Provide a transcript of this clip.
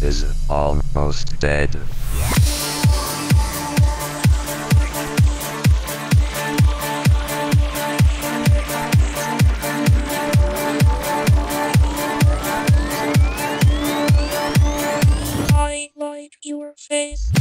Is almost dead. I like your face.